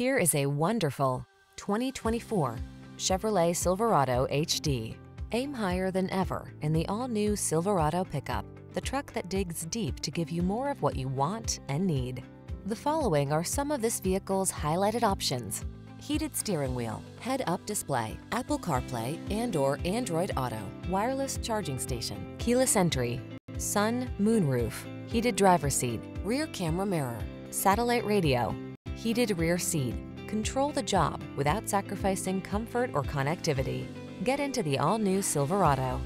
Here is a wonderful 2024 Chevrolet Silverado HD. Aim higher than ever in the all-new Silverado pickup, the truck that digs deep to give you more of what you want and need. The following are some of this vehicle's highlighted options. Heated steering wheel, head-up display, Apple CarPlay and or Android Auto, wireless charging station, keyless entry, sun, moonroof, heated driver seat, rear camera mirror, satellite radio, heated rear seat. Control the job without sacrificing comfort or connectivity. Get into the all-new Silverado.